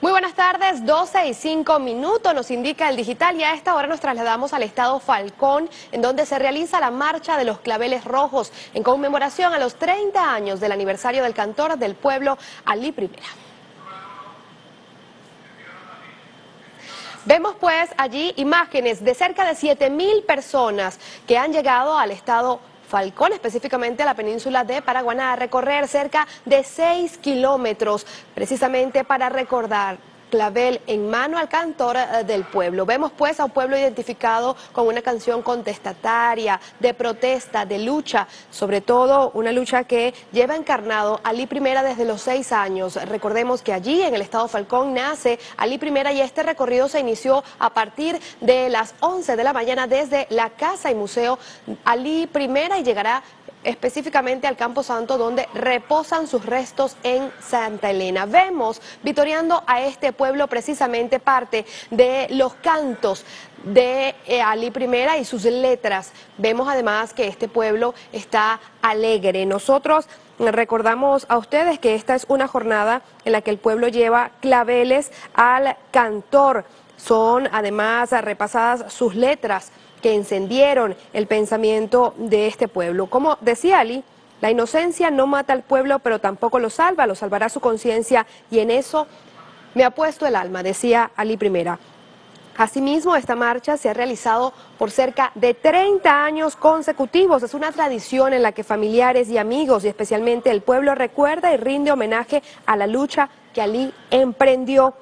Muy buenas tardes, 12 y 5 minutos nos indica el digital y a esta hora nos trasladamos al estado Falcón, en donde se realiza la marcha de los claveles rojos en conmemoración a los 30 años del aniversario del cantor del pueblo, Ali Primera. Vemos pues allí imágenes de cerca de 7 mil personas que han llegado al estado Falcón, específicamente a la península de Paraguaná, a recorrer cerca de 6 kilómetros, precisamente para recordar clavel en mano al cantor eh, del pueblo. Vemos pues a un pueblo identificado con una canción contestataria, de protesta, de lucha, sobre todo una lucha que lleva encarnado Ali Primera desde los seis años. Recordemos que allí en el estado Falcón nace Ali Primera y este recorrido se inició a partir de las 11 de la mañana desde la Casa y Museo Ali Primera y llegará específicamente al Campo Santo, donde reposan sus restos en Santa Elena. Vemos vitoreando a este pueblo precisamente parte de los cantos de eh, Ali I y sus letras. Vemos además que este pueblo está alegre. Nosotros recordamos a ustedes que esta es una jornada en la que el pueblo lleva claveles al cantor. Son además repasadas sus letras que encendieron el pensamiento de este pueblo. Como decía Ali, la inocencia no mata al pueblo, pero tampoco lo salva, lo salvará su conciencia y en eso me ha puesto el alma, decía Ali Primera. Asimismo, esta marcha se ha realizado por cerca de 30 años consecutivos. Es una tradición en la que familiares y amigos, y especialmente el pueblo, recuerda y rinde homenaje a la lucha que Ali emprendió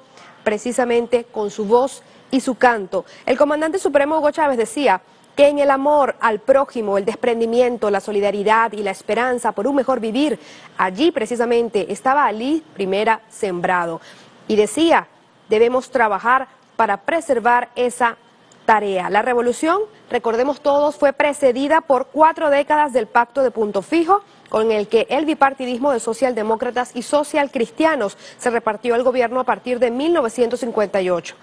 precisamente con su voz y su canto. El comandante supremo Hugo Chávez decía que en el amor al prójimo, el desprendimiento, la solidaridad y la esperanza por un mejor vivir, allí precisamente estaba Ali primera sembrado. Y decía, debemos trabajar para preservar esa tarea. La revolución, recordemos todos, fue precedida por cuatro décadas del pacto de punto fijo, con el que el bipartidismo de socialdemócratas y socialcristianos se repartió el gobierno a partir de 1958.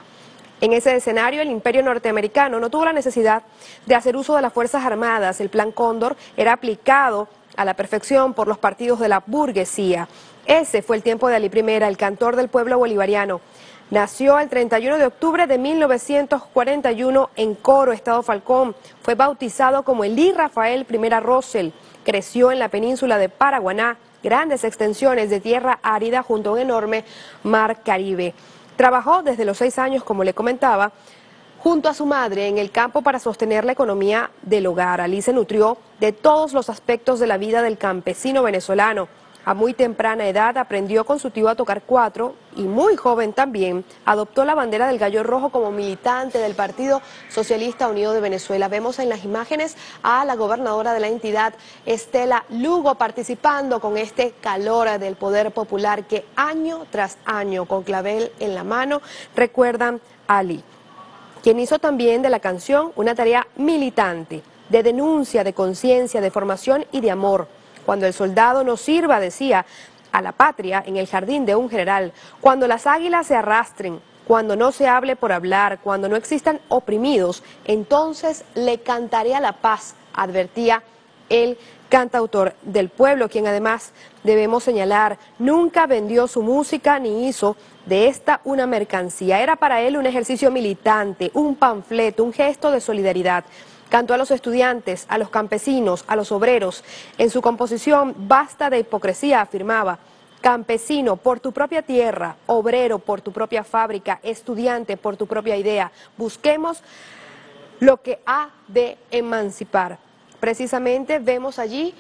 En ese escenario, el imperio norteamericano no tuvo la necesidad de hacer uso de las Fuerzas Armadas. El Plan Cóndor era aplicado a la perfección por los partidos de la burguesía. Ese fue el tiempo de Ali I, el cantor del pueblo bolivariano. Nació el 31 de octubre de 1941 en Coro, Estado Falcón. Fue bautizado como Elí Rafael I Rosell. Creció en la península de Paraguaná, grandes extensiones de tierra árida junto a un enorme mar Caribe. Trabajó desde los seis años, como le comentaba, junto a su madre en el campo para sostener la economía del hogar. Ali se nutrió de todos los aspectos de la vida del campesino venezolano. A muy temprana edad aprendió con su tío a tocar cuatro y muy joven también adoptó la bandera del gallo rojo como militante del Partido Socialista Unido de Venezuela. Vemos en las imágenes a la gobernadora de la entidad, Estela Lugo, participando con este calor del poder popular que año tras año, con clavel en la mano, recuerdan a Ali, quien hizo también de la canción una tarea militante, de denuncia, de conciencia, de formación y de amor cuando el soldado no sirva, decía, a la patria en el jardín de un general, cuando las águilas se arrastren, cuando no se hable por hablar, cuando no existan oprimidos, entonces le cantaré a la paz, advertía el cantautor del pueblo, quien además debemos señalar, nunca vendió su música ni hizo de esta una mercancía. Era para él un ejercicio militante, un panfleto, un gesto de solidaridad. Cantó a los estudiantes, a los campesinos, a los obreros. En su composición, Basta de hipocresía, afirmaba, campesino por tu propia tierra, obrero por tu propia fábrica, estudiante por tu propia idea. Busquemos lo que ha de emancipar. Precisamente vemos allí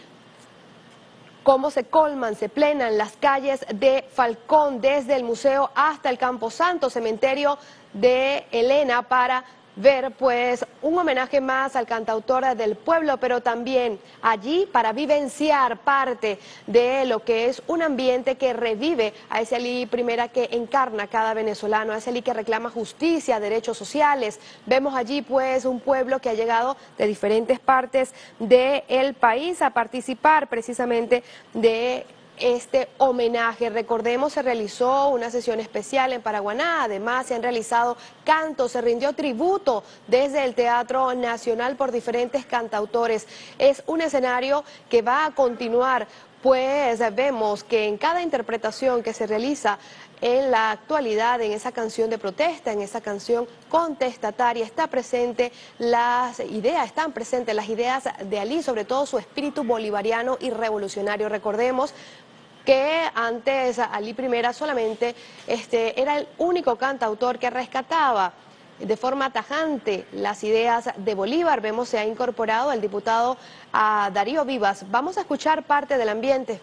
cómo se colman, se plenan las calles de Falcón, desde el museo hasta el Campo Santo, cementerio de Elena, para ver pues un homenaje más al cantautor del pueblo, pero también allí para vivenciar parte de lo que es un ambiente que revive a ese Ali primera que encarna cada venezolano, a ese Ali que reclama justicia, derechos sociales. Vemos allí pues un pueblo que ha llegado de diferentes partes del país a participar precisamente de este homenaje. Recordemos, se realizó una sesión especial en Paraguaná, además se han realizado cantos, se rindió tributo desde el Teatro Nacional por diferentes cantautores. Es un escenario que va a continuar, pues vemos que en cada interpretación que se realiza en la actualidad, en esa canción de protesta, en esa canción contestataria, está presente las ideas, están presentes las ideas de Ali, sobre todo su espíritu bolivariano y revolucionario. Recordemos que antes Ali I solamente este, era el único cantautor que rescataba de forma tajante las ideas de Bolívar. Vemos se ha incorporado el diputado a Darío Vivas. Vamos a escuchar parte del ambiente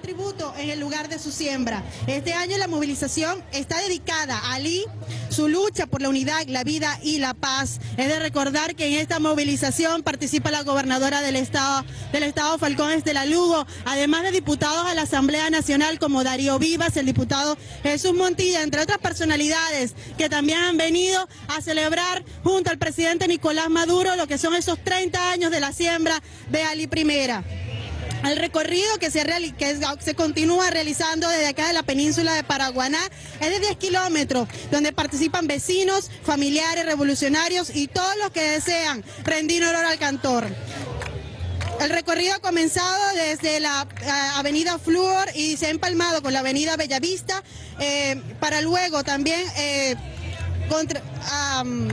tributo en el lugar de su siembra. Este año la movilización está dedicada a Ali, su lucha por la unidad, la vida y la paz. Es de recordar que en esta movilización participa la gobernadora del estado, del estado Falcón la Lugo, además de diputados a la Asamblea Nacional como Darío Vivas, el diputado Jesús Montilla, entre otras personalidades que también han venido a celebrar junto al presidente Nicolás Maduro lo que son esos 30 años de la siembra de Ali Primera. El recorrido que se, que se continúa realizando desde acá de la península de Paraguaná es de 10 kilómetros, donde participan vecinos, familiares, revolucionarios y todos los que desean rendir honor al cantor. El recorrido ha comenzado desde la eh, avenida Fluor y se ha empalmado con la avenida Bellavista, eh, para luego también... Eh,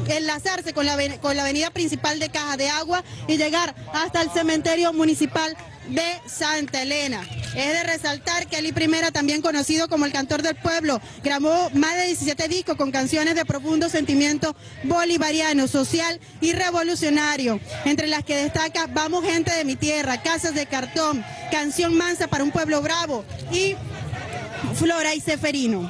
enlazarse con la, con la avenida principal de Caja de Agua y llegar hasta el cementerio municipal de Santa Elena. Es de resaltar que Ali Primera, también conocido como el cantor del pueblo, grabó más de 17 discos con canciones de profundo sentimiento bolivariano, social y revolucionario, entre las que destaca Vamos gente de mi tierra, Casas de cartón, Canción mansa para un pueblo bravo y Flora y Seferino.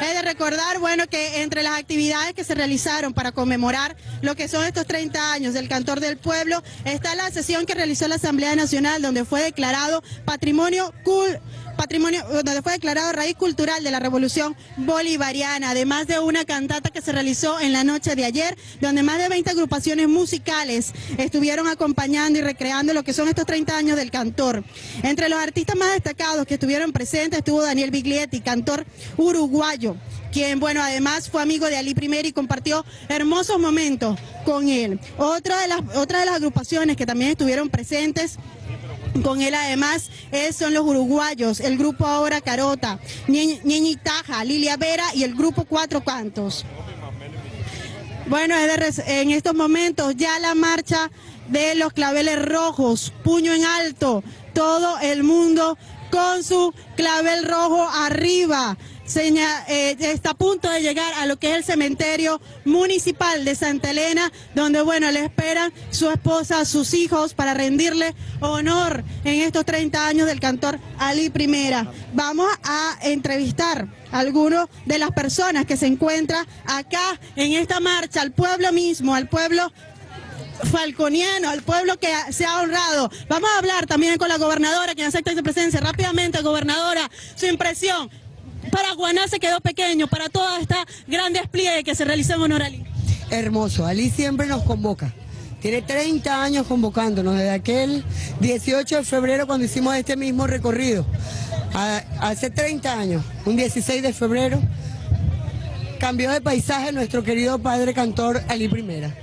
Es de recordar, bueno, que entre las actividades que se realizaron para conmemorar lo que son estos 30 años del cantor del pueblo, está la sesión que realizó la Asamblea Nacional, donde fue declarado patrimonio cultural patrimonio, donde fue declarado raíz cultural de la revolución bolivariana, además de una cantata que se realizó en la noche de ayer, donde más de 20 agrupaciones musicales estuvieron acompañando y recreando lo que son estos 30 años del cantor. Entre los artistas más destacados que estuvieron presentes estuvo Daniel Biglietti, cantor uruguayo quien, bueno, además fue amigo de Ali I y compartió hermosos momentos con él. Otra de las, otra de las agrupaciones que también estuvieron presentes con él además son los uruguayos, el grupo ahora Carota, Ñeñitaja, Lilia Vera y el grupo Cuatro Cantos. Bueno, en estos momentos ya la marcha de los claveles rojos, puño en alto, todo el mundo con su clavel rojo arriba. Eh, está a punto de llegar a lo que es el cementerio municipal de Santa Elena, donde, bueno, le esperan su esposa, sus hijos, para rendirle honor en estos 30 años del cantor Ali Primera. Vamos a entrevistar a algunas de las personas que se encuentran acá en esta marcha, al pueblo mismo, al pueblo falconiano, al pueblo que se ha honrado. Vamos a hablar también con la gobernadora, quien acepta esta presencia. Rápidamente, gobernadora, su impresión Paraguaná se quedó pequeño para toda esta gran despliegue que se realizó en honor a Ali. Hermoso, Ali siempre nos convoca. Tiene 30 años convocándonos, desde aquel 18 de febrero cuando hicimos este mismo recorrido. hace 30 años, un 16 de febrero, cambió de paisaje nuestro querido padre cantor Ali Primera.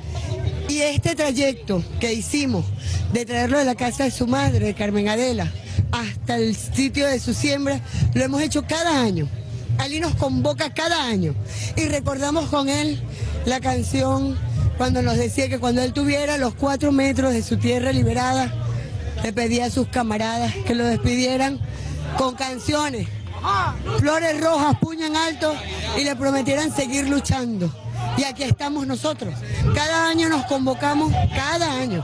Y este trayecto que hicimos de traerlo de la casa de su madre, de Carmen Adela, hasta el sitio de su siembra, lo hemos hecho cada año. Ali nos convoca cada año y recordamos con él la canción cuando nos decía que cuando él tuviera los cuatro metros de su tierra liberada, le pedía a sus camaradas que lo despidieran con canciones, flores rojas, puño en alto y le prometieran seguir luchando. Y aquí estamos nosotros. Cada año nos convocamos, cada año.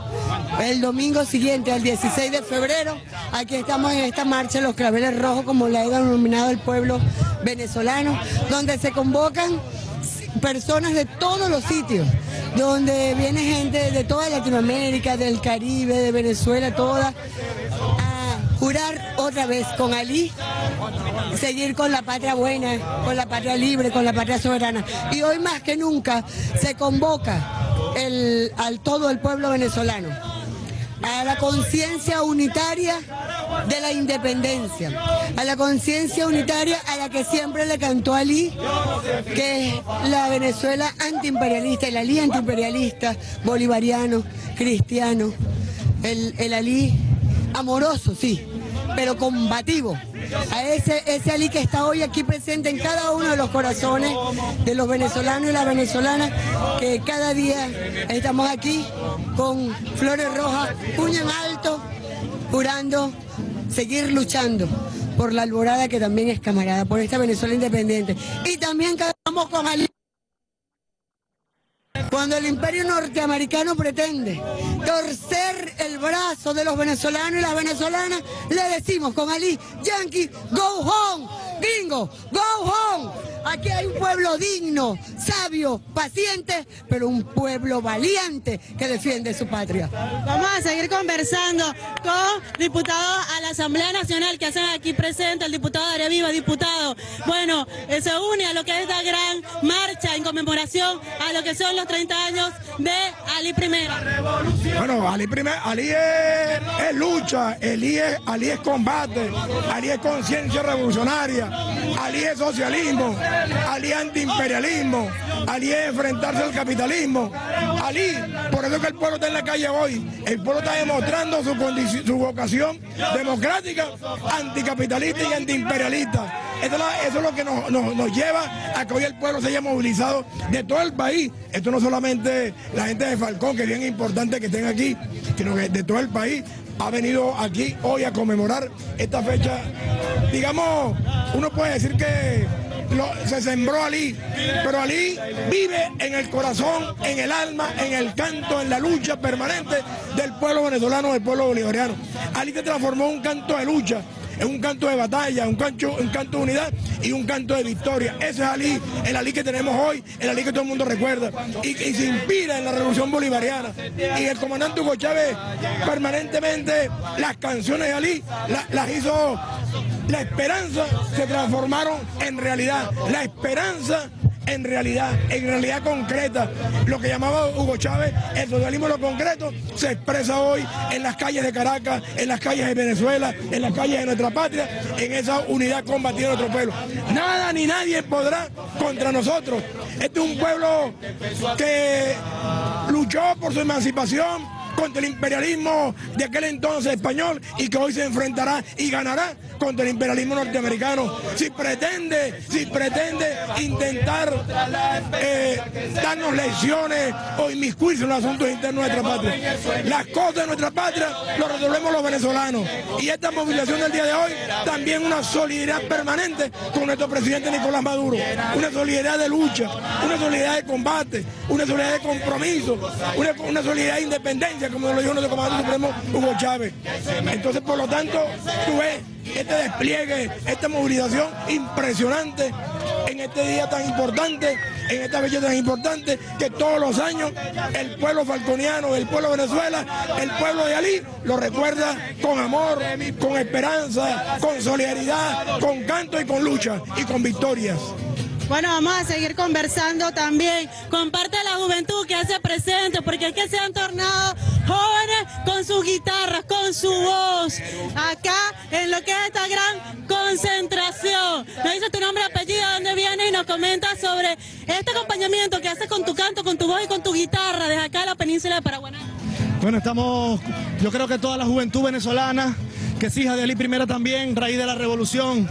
El domingo siguiente, al 16 de febrero, aquí estamos en esta marcha Los Claveles Rojos, como la ha denominado el pueblo venezolano, donde se convocan personas de todos los sitios, donde viene gente de toda Latinoamérica, del Caribe, de Venezuela, toda, jurar otra vez con Ali, seguir con la patria buena, con la patria libre, con la patria soberana. Y hoy más que nunca se convoca el, al todo el pueblo venezolano a la conciencia unitaria de la independencia, a la conciencia unitaria a la que siempre le cantó Ali, que es la Venezuela antiimperialista, el Ali antiimperialista, bolivariano, cristiano, el, el Ali amoroso, sí, pero combativo, a ese, Ali que está hoy aquí presente en cada uno de los corazones de los venezolanos y las venezolanas, que cada día estamos aquí con flores rojas, puño en alto, jurando seguir luchando por la alborada que también es camarada, por esta Venezuela independiente. Y también quedamos con Ali. Cuando el imperio norteamericano pretende torcer el brazo de los venezolanos y las venezolanas, le decimos con Ali, Yankee, go home, gringo, go home. Aquí hay un pueblo digno, sabio, paciente, pero un pueblo valiente que defiende su patria. Vamos a seguir conversando con diputados a la Asamblea Nacional que hacen aquí presente, el diputado Darío Viva, diputado. Bueno, eh, se une a lo que es esta gran marcha en conmemoración a lo que son los 30 años de Ali I. Bueno, Ali I, Ali es, es lucha, Ali es, Ali es combate, Ali es conciencia revolucionaria, Ali es socialismo, Ali antiimperialismo, Ali es enfrentarse al capitalismo, Ali, por eso que el pueblo está en la calle hoy, el pueblo está demostrando su, su vocación democrática, anticapitalista y antiimperialista. Eso, es lo que nos, lleva a que hoy el pueblo se haya movilizado de todo el país. Esto no solamente la gente de Falcón, que es bien importante que estén aquí, sino que de todo el país ha venido aquí hoy a conmemorar esta fecha. Digamos, uno puede decir que se sembró Ali, pero Ali vive en el corazón, en el alma, en el canto, en la lucha permanente del pueblo venezolano, del pueblo bolivariano. Ali se transformó en un canto de lucha, es un canto de batalla, un canto, un canto de unidad y un canto de victoria. Ese es Ali, el Ali que tenemos hoy, el Ali que todo el mundo recuerda y que se inspira en la revolución bolivariana. Y el comandante Hugo Chávez permanentemente las canciones de Ali las hizo la esperanza se transformaron en realidad. La esperanza en realidad, en realidad concreta. Lo que llamaba Hugo Chávez, el socialismo lo concreto, se expresa hoy en las calles de Caracas, en las calles de Venezuela, en las calles de nuestra patria, en esa unidad combatida de nuestro pueblo. Nada ni nadie podrá contra nosotros. Este es un pueblo que luchó por su emancipación, contra el imperialismo de aquel entonces español y que hoy se enfrentará y ganará contra el imperialismo norteamericano. Si pretende, si pretende intentar eh, darnos lecciones o inmiscuirse en los asuntos internos de nuestra patria. Las cosas de nuestra patria lo resolvemos los venezolanos. Y esta movilización del día de hoy también una solidaridad permanente con nuestro presidente Nicolás Maduro. Una solidaridad de lucha, una solidaridad de combate, una solidaridad de compromiso, una, una solidaridad de independencia como lo dijo nuestro comandante supremo Hugo Chávez. Entonces, por lo tanto, tú ves este despliegue, esta movilización impresionante en este día tan importante, en esta fecha tan importante, que todos los años el pueblo falconiano, el pueblo de Venezuela, el pueblo de Ali, lo recuerda con amor, con esperanza, con solidaridad, con canto y con lucha y con victorias. Bueno, vamos a seguir conversando también con parte de la juventud que hace presente, porque es que se han tornado jóvenes con sus guitarras, con su voz, acá en lo que es esta gran concentración. Nos dice tu nombre, apellido, dónde viene y nos comenta sobre este acompañamiento que haces con tu canto, con tu voz y con tu guitarra desde acá en la península de Paraguaná. Bueno, estamos, yo creo que toda la juventud venezolana que es hija de Ali Primera también, raíz de la revolución,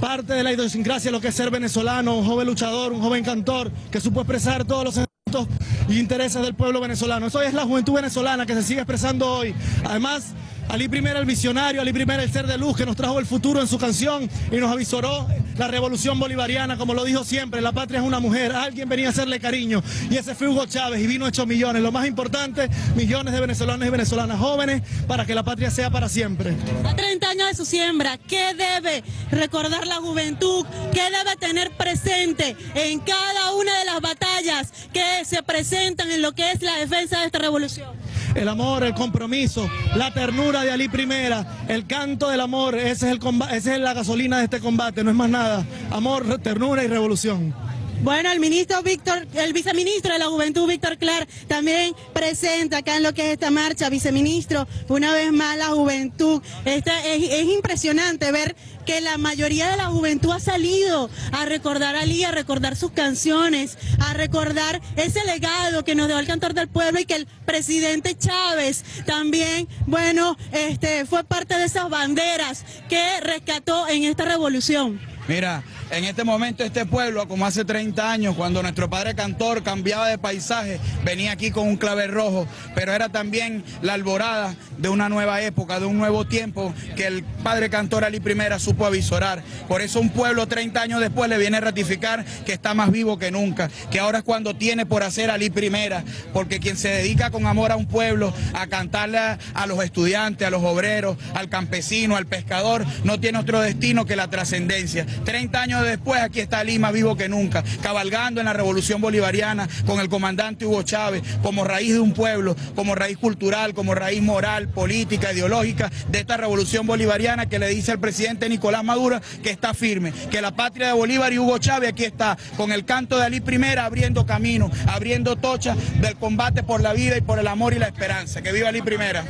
parte de la idiosincrasia, lo que es ser venezolano, un joven luchador, un joven cantor, que supo expresar todos los sentimientos y intereses del pueblo venezolano. Eso es la juventud venezolana que se sigue expresando hoy. Además, Ali Primera el visionario, Ali Primera el ser de luz que nos trajo el futuro en su canción y nos avisoró la revolución bolivariana, como lo dijo siempre, la patria es una mujer, alguien venía a hacerle cariño y ese fue Hugo Chávez y vino hecho millones, lo más importante, millones de venezolanos y venezolanas jóvenes para que la patria sea para siempre. A 30 años de su siembra, ¿qué debe recordar la juventud? ¿Qué debe tener presente en cada una de las batallas que se presentan en lo que es la defensa de esta revolución? El amor, el compromiso, la ternura de Ali Primera, el canto del amor, ese es el esa es la gasolina de este combate, no es más nada. Amor, ternura y revolución. Bueno, el ministro Víctor, el viceministro de la Juventud, Víctor Clark, también presenta acá en lo que es esta marcha. Viceministro, una vez más la juventud. Esta, es, es impresionante ver que la mayoría de la juventud ha salido a recordar a Lee, a recordar sus canciones, a recordar ese legado que nos dio el cantor del pueblo y que el presidente Chávez también, bueno, este, fue parte de esas banderas que rescató en esta revolución. Mira, en este momento este pueblo, como hace 30 años, cuando nuestro padre cantor cambiaba de paisaje, venía aquí con un clavel rojo, pero era también la alborada de una nueva época, de un nuevo tiempo que el padre cantor Ali Primera supo avisorar. Por eso un pueblo 30 años después le viene a ratificar que está más vivo que nunca, que ahora es cuando tiene por hacer Ali Primera, porque quien se dedica con amor a un pueblo, a cantarle a, a los estudiantes, a los obreros, al campesino, al pescador, no tiene otro destino que la trascendencia. 30 años después aquí está Lima vivo que nunca, cabalgando en la revolución bolivariana con el comandante Hugo Chávez, como raíz de un pueblo, como raíz cultural, como raíz moral, política, ideológica de esta revolución bolivariana que le dice al presidente Nicolás Maduro que está firme, que la patria de Bolívar y Hugo Chávez aquí está, con el canto de Ali Primera abriendo camino, abriendo tocha del combate por la vida y por el amor y la esperanza. Que viva Ali Primera.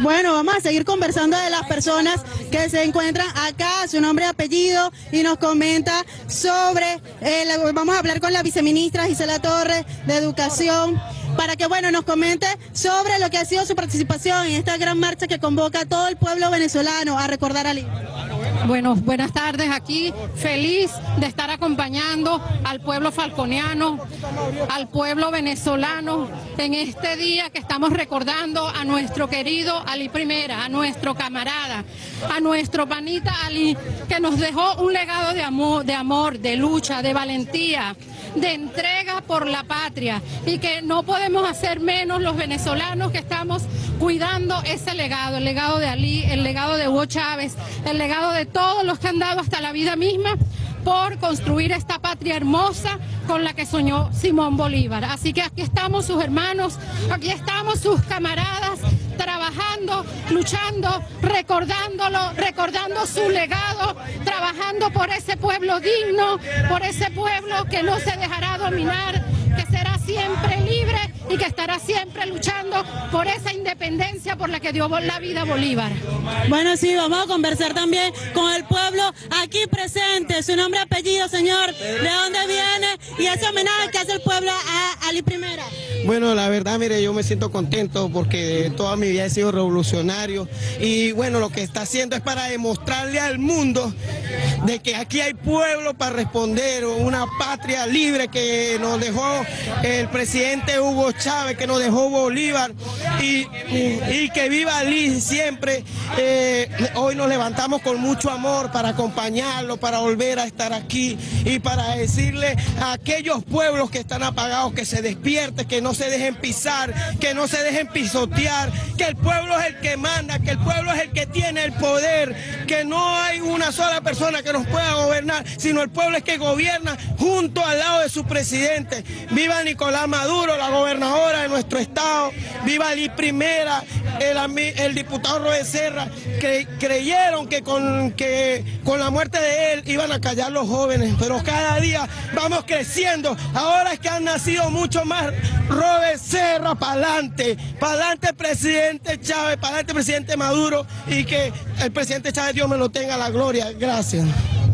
Bueno, vamos a seguir conversando de las personas que se encuentran acá, su nombre y apellido, y nos comenta sobre, eh, vamos a hablar con la viceministra Gisela Torres de Educación, para que, bueno, nos comente sobre lo que ha sido su participación en esta gran marcha que convoca a todo el pueblo venezolano a recordar a Ali. Bueno, buenas tardes aquí, feliz de estar acompañando al pueblo falconiano, al pueblo venezolano en este día que estamos recordando a nuestro querido Ali Primera, a nuestro camarada, a nuestro panita Ali, que nos dejó un legado de amor, de amor, de lucha, de valentía, de entrega por la patria y que no podemos hacer menos los venezolanos que estamos cuidando ese legado, el legado de Ali, el legado de Hugo Chávez, el legado de todos los que han dado hasta la vida misma por construir esta patria hermosa con la que soñó Simón Bolívar. Así que aquí estamos sus hermanos, aquí estamos sus camaradas trabajando, luchando, recordándolo, recordando su legado, trabajando por ese pueblo digno, por ese pueblo que no se dejará dominar, que será siempre libre y que estará siempre luchando por esa independencia por la que dio la vida Bolívar. Bueno, sí, vamos a conversar también con el pueblo aquí presente. Su nombre apellido, señor. ¿De dónde viene? Y ese homenaje que hace el pueblo a Ali Primera. Bueno, la verdad, mire, yo me siento contento porque toda mi vida he sido revolucionario y bueno, lo que está haciendo es para demostrarle al mundo de que aquí hay pueblo para responder, una patria libre que nos dejó el presidente Hugo Chávez, que nos dejó Bolívar y, y- que viva Ali siempre. Eh, hoy nos levantamos con mucho amor para acompañarlo, para volver a estar aquí y para decirle a aquellos pueblos que están apagados que se despierten, que no se dejen pisar, que no se dejen pisotear, que el pueblo es el que manda, que el pueblo es el que tiene el poder, que no hay una sola persona que nos pueda gobernar, sino el pueblo es que gobierna junto al lado de su presidente. Viva Nicolás Maduro, la gobernadora de nuestro estado, viva Ali Primera, el, el diputado Roe Serra, que creyeron que con, que con la muerte de él iban a callar los jóvenes, pero cada día vamos creciendo. Ahora es que han nacido mucho más Robert Serra para adelante presidente Chávez, para adelante presidente Maduro y que el presidente Chávez Dios me lo tenga la gloria. Gracias.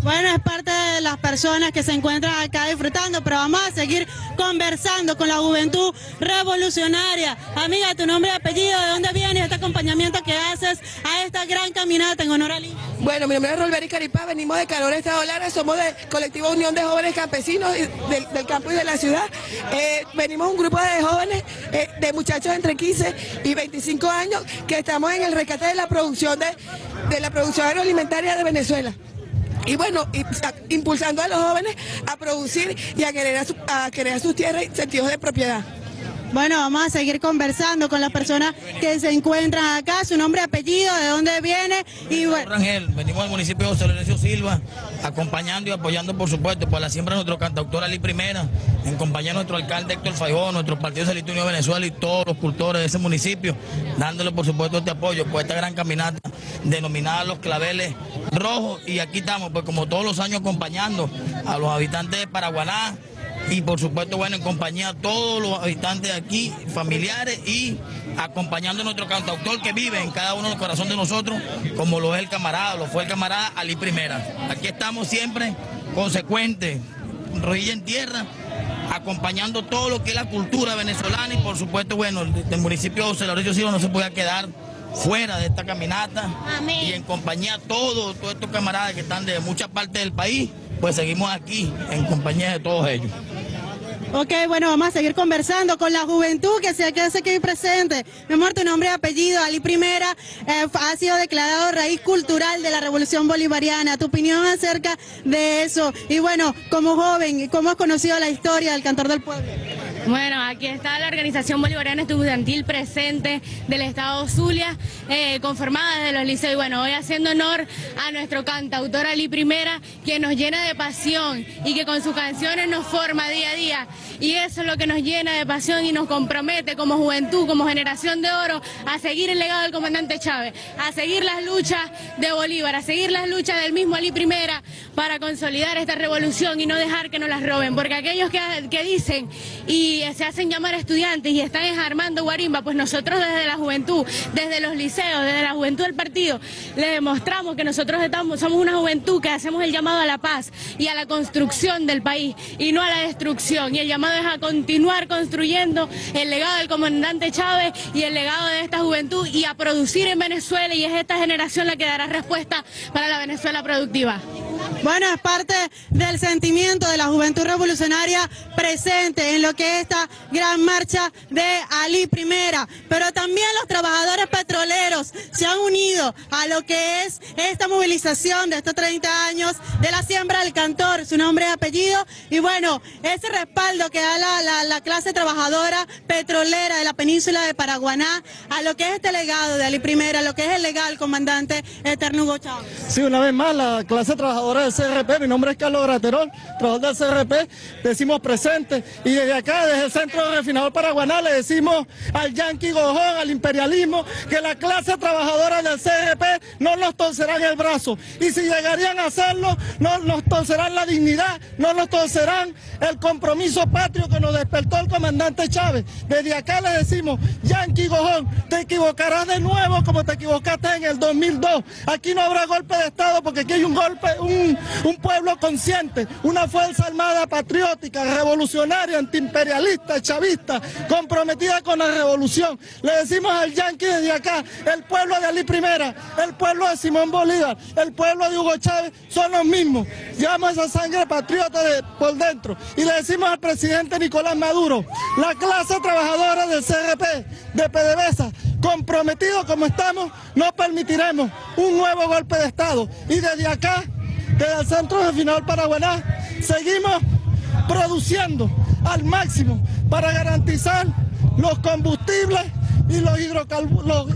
Bueno, es parte de las personas que se encuentran acá disfrutando, pero vamos a seguir conversando con la juventud revolucionaria. Amiga, tu nombre y apellido, ¿de dónde viene este acompañamiento que haces a esta gran caminata en honor a Ali? Bueno, mi nombre es Rolberi Caripá, venimos de Calor Estado Lara, somos del colectivo Unión de Jóvenes Campesinos del campo y de la ciudad. Eh, venimos un grupo de jóvenes, eh, de muchachos entre 15 y 25 años, que estamos en el rescate de la producción de, de la producción agroalimentaria de Venezuela. Y bueno, a- impulsando a los jóvenes a producir y a querer, a a querer sus tierras y sentidos de propiedad. Bueno, vamos a seguir conversando con las personas que se encuentran acá, su nombre, apellido, de dónde viene y bueno. Rangel, venimos del municipio de José Lorenzo Silva, acompañando y apoyando, por supuesto, por la siembra de nuestro cantautor Ali Primera, en compañía de nuestro alcalde Héctor Fayón, nuestro partido Salito Unión Venezuela y todos los cultores de ese municipio, dándole, por supuesto, este apoyo por esta gran caminata denominada Los Claveles Rojos. Y aquí estamos, pues como todos los años, acompañando a los habitantes de Paraguaná y por supuesto, bueno, en compañía de todos los habitantes de aquí, familiares y acompañando a nuestro cantautor que vive en cada uno de los corazones de nosotros, como lo es el camarada, lo fue el camarada Ali Primera. Aquí estamos siempre consecuentes, rodilla en tierra, acompañando todo lo que es la cultura venezolana y por supuesto, bueno, el municipio de Lorenzo Silva no se puede quedar fuera de esta caminata y en compañía de todos, todos estos camaradas que están de muchas partes del país, pues seguimos aquí en compañía de todos ellos. Ok, bueno, vamos a seguir conversando con la juventud que se hace aquí presente. Mi amor, tu nombre y apellido, Ali Primera, eh, ha sido declarado raíz cultural de la Revolución Bolivariana. Tu opinión acerca de eso. Y bueno, como joven, ¿cómo has conocido la historia del cantor del pueblo? Bueno, aquí está la Organización Bolivariana Estudiantil presente del Estado Zulia, eh, conformada desde los liceos. Y bueno, hoy haciendo honor a nuestro cantautor Ali Primera, que nos llena de pasión y que con sus canciones nos forma día a día. Y eso es lo que nos llena de pasión y nos compromete como juventud, como generación de oro, a seguir el legado del comandante Chávez, a seguir las luchas de Bolívar, a seguir las luchas del mismo Ali Primera para consolidar esta revolución y no dejar que nos las roben. Porque aquellos que, que dicen y se hacen llamar estudiantes y están armando guarimba, pues nosotros desde la juventud, desde los liceos, desde la juventud del partido, le demostramos que nosotros estamos, somos una juventud que hacemos el llamado a la paz y a la construcción del país y no a la destrucción. Y el llamado es a continuar construyendo el legado del comandante Chávez y el legado de esta juventud y a producir en Venezuela y es esta generación la que dará respuesta para la Venezuela productiva. Bueno, es parte del sentimiento de la juventud revolucionaria presente en lo que es esta gran marcha de Ali Primera, pero también los trabajadores petroleros se han unido a lo que es esta movilización de estos 30 años de la siembra del cantor, su nombre y apellido, y bueno, ese respaldo que da la, clase trabajadora petrolera de la península de Paraguaná a lo que es este legado de Ali Primera, a lo que es el legado del comandante Eterno Hugo Chávez. Sí, una vez más, la clase trabajadora CRP, mi nombre es Carlos Graterol, trabajador del CRP, decimos presente, y desde acá, desde el Centro de Refinador Paraguaná, le decimos al Yankee Gojón, al imperialismo, que la clase trabajadora del CRP no nos torcerán el brazo. Y si llegarían a hacerlo, no nos torcerán la dignidad, no nos torcerán el compromiso patrio que nos despertó el comandante Chávez. Desde acá le decimos, Yankee Gojón, te equivocarás de nuevo como te equivocaste en el 2002. Aquí no habrá golpe de Estado porque aquí hay un golpe, un, un pueblo consciente, una fuerza armada patriótica, revolucionaria, antiimperialista, chavista, comprometida con la revolución. Le decimos al Yankee desde acá, el pueblo de Ali Primera, el pueblo de Simón Bolívar, el pueblo de Hugo Chávez son los mismos. Llevamos esa sangre patriota de, por dentro. Y le decimos al presidente Nicolás Maduro, la clase trabajadora del CRP, de PDVSA, comprometido como estamos, no permitiremos un nuevo golpe de Estado. Y desde acá, desde el Centro de Final Paraguaná, seguimos produciendo al máximo para garantizar los combustibles y los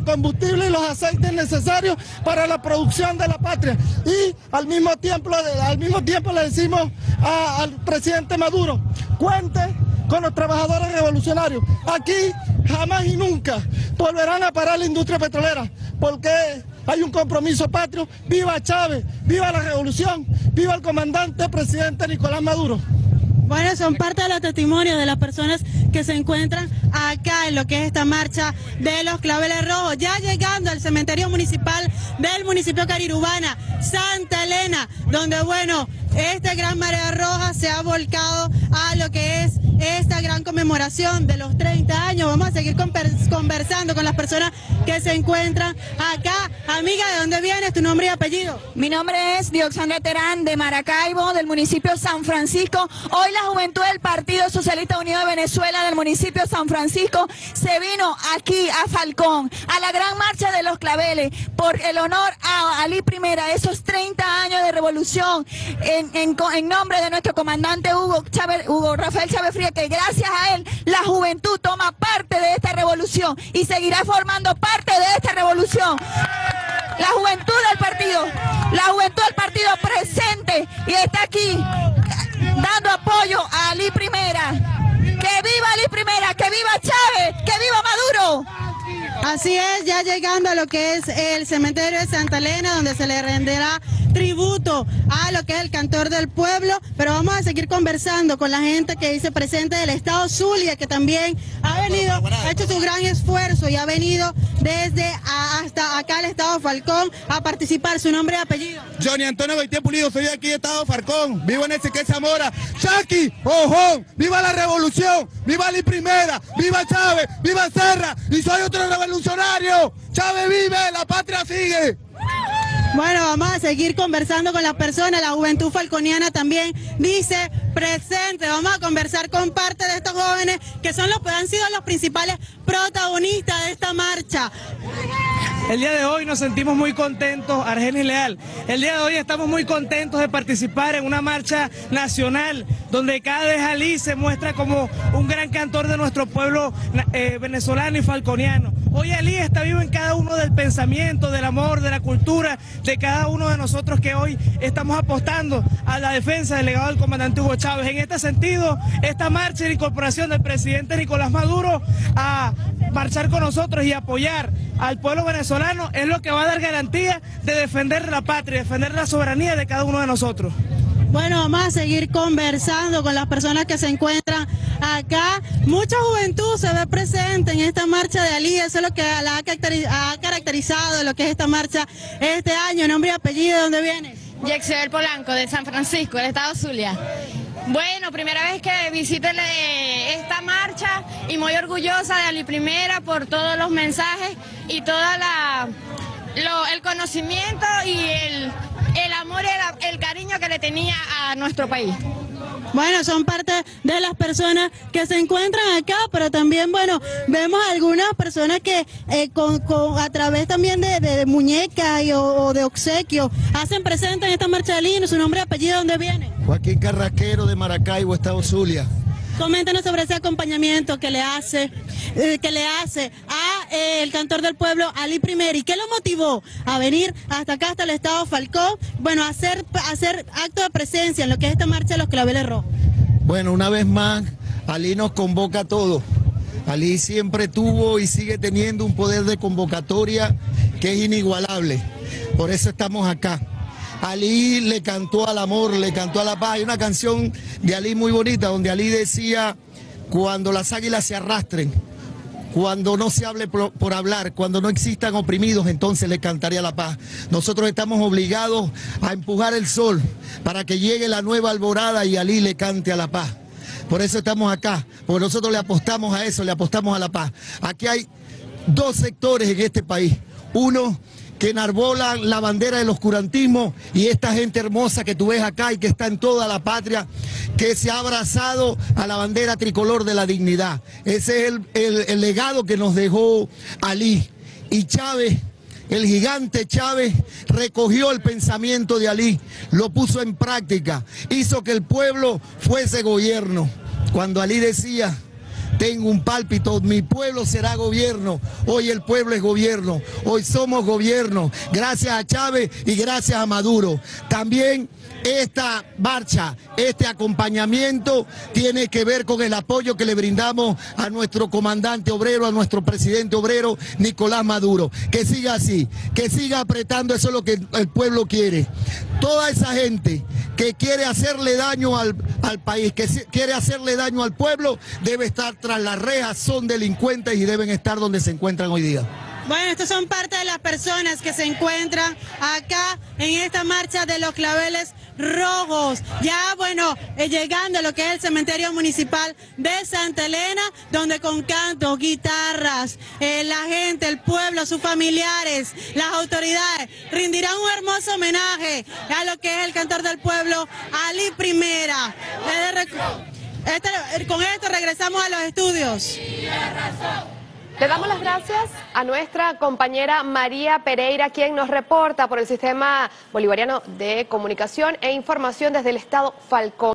combustibles y los aceites necesarios para la producción de la patria. Y al mismo tiempo, al mismo tiempo le decimos al presidente Maduro, cuente con los trabajadores revolucionarios. Aquí jamás y nunca volverán a parar la industria petrolera, porque hay un compromiso patrio. Viva Chávez, viva la revolución, viva el comandante presidente Nicolás Maduro. Bueno, son parte de los testimonios de las personas que se encuentran acá en lo que es esta marcha de los claveles rojos. Ya llegando al cementerio municipal del municipio Carirubana, Santa Elena, donde, bueno, este gran marea roja se ha volcado a lo que es esta gran conmemoración de los 30 años. Vamos a seguir conversando con las personas que se encuentran acá. Amiga, ¿de dónde vienes? ¿Tu nombre y apellido? Mi nombre es Dioxandra Terán de Maracaibo, del municipio San Francisco. Hoy la juventud del Partido Socialista Unido de Venezuela del municipio San Francisco se vino aquí a Falcón, a la gran marcha de los claveles, por el honor a Ali Primera, esos 30 años de revolución, en, en nombre de nuestro comandante Hugo, Chávez, Hugo Rafael Chávez Frías que gracias a él la juventud toma parte de esta revolución y seguirá formando parte de esta revolución. La juventud del partido, la juventud del partido presente y está aquí dando apoyo a Ali Primera. ¡Que viva Ali Primera! ¡Que viva Chávez! ¡Que viva Maduro! Así es, ya llegando a lo que es el cementerio de Santa Elena, donde se le renderá tributo a lo que es el cantor del pueblo, pero vamos a seguir conversando con la gente que dice presente del estado Zulia, que también ha venido, ha hecho su gran esfuerzo y ha venido desde hasta acá al estado Falcón a participar. Su nombre y apellido. Johnny Antonio Goitier Pulido, soy de aquí de estado Falcón, vivo en que Zamora. Chaki, ojón, viva la revolución, viva la primera, viva Chávez, viva Serra, y soy otro revolucionario. Chávez vive, la patria sigue. Bueno, vamos a seguir conversando con las personas. La juventud falconiana también dice presente. Vamos a conversar con parte de estos jóvenes que son los han sido los principales protagonistas de esta marcha. El día de hoy nos sentimos muy contentos, Argenis Leal. El día de hoy estamos muy contentos de participar en una marcha nacional donde cada vez Ali se muestra como un gran cantor de nuestro pueblo eh, venezolano y falconiano. Hoy Ali está vivo en cada uno del pensamiento, del amor, de la cultura, de cada uno de nosotros que hoy estamos apostando a la defensa del legado del comandante Hugo Chávez. En este sentido, esta marcha y la incorporación del presidente Nicolás Maduro a marchar con nosotros y apoyar al pueblo venezolano es lo que va a dar garantía de defender la patria, defender la soberanía de cada uno de nosotros. Bueno, vamos a seguir conversando con las personas que se encuentran acá. Mucha juventud se ve presente en esta marcha de Ali, eso es lo que la ha caracterizado lo que es esta marcha este año. Nombre y apellido, ¿de dónde viene? Yexel Polanco, de San Francisco, el estado Zulia. Bueno, primera vez que visito esta marcha y muy orgullosa de Ali Primera por todos los mensajes y todo el conocimiento y el el amor y el, cariño que le tenía a nuestro país. Bueno, son parte de las personas que se encuentran acá, pero también, bueno, vemos algunas personas que eh, con, a través también de, muñecas o, de obsequios hacen presente en esta marcha de su nombre y apellido, ¿dónde viene? Joaquín Carraquero de Maracaibo, Estado Zulia. Coméntanos sobre ese acompañamiento que le hace, eh, que le hace a eh, el cantor del pueblo, Ali Primeri. ¿Qué lo motivó a venir hasta acá, hasta el estado Falcón? Bueno, a hacer, hacer acto de presencia en lo que es esta marcha de los claveles rojos. Bueno, una vez más, Ali nos convoca a todos. Ali siempre tuvo y sigue teniendo un poder de convocatoria que es inigualable. Por eso estamos acá. Ali le cantó al amor, le cantó a la paz. Hay una canción de Ali muy bonita donde Ali decía, cuando las águilas se arrastren, cuando no se hable por, hablar, cuando no existan oprimidos, entonces le cantaría la paz. Nosotros estamos obligados a empujar el sol para que llegue la nueva alborada y Ali le cante a la paz. Por eso estamos acá, porque nosotros le apostamos a eso, le apostamos a la paz. Aquí hay dos sectores en este país. Uno que enarbolan la bandera del oscurantismo y esta gente hermosa que tú ves acá y que está en toda la patria, que se ha abrazado a la bandera tricolor de la dignidad. Ese es el, legado que nos dejó Ali. Y Chávez el gigante Chávez recogió el pensamiento de Ali, lo puso en práctica, hizo que el pueblo fuese gobierno. Cuando Ali decía, tengo un pálpito, mi pueblo será gobierno. Hoy el pueblo es gobierno, hoy somos gobierno, gracias a Chávez y gracias a Maduro. También esta marcha, este acompañamiento tiene que ver con el apoyo que le brindamos a nuestro comandante obrero, a nuestro presidente obrero, Nicolás Maduro. Que siga así, que siga apretando, eso es lo que el pueblo quiere. Toda esa gente que quiere hacerle daño al, al país, que quiere hacerle daño al pueblo, debe estar tras las rejas, son delincuentes y deben estar donde se encuentran hoy día. Bueno, estas son parte de las personas que se encuentran acá en esta marcha de los claveles rojos. Ya, bueno, eh, llegando a lo que es el cementerio municipal de Santa Elena, donde con cantos, guitarras, eh, la gente, el pueblo, sus familiares, las autoridades, rindirán un hermoso homenaje a lo que es el cantor del pueblo, Ali Primera. Este, con esto regresamos a los estudios. Le damos las gracias a nuestra compañera María Pereira, quien nos reporta por el Sistema Bolivariano de Comunicación e Información desde el Estado Falcón.